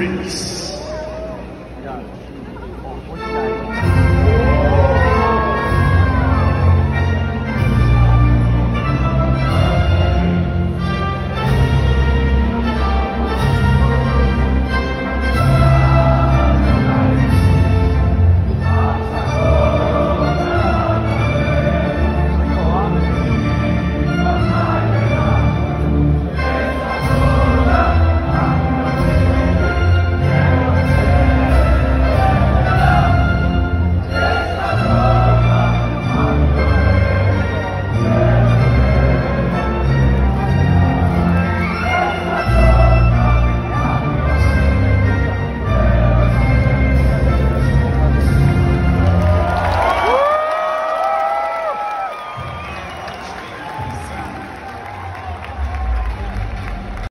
Prince. Yeah.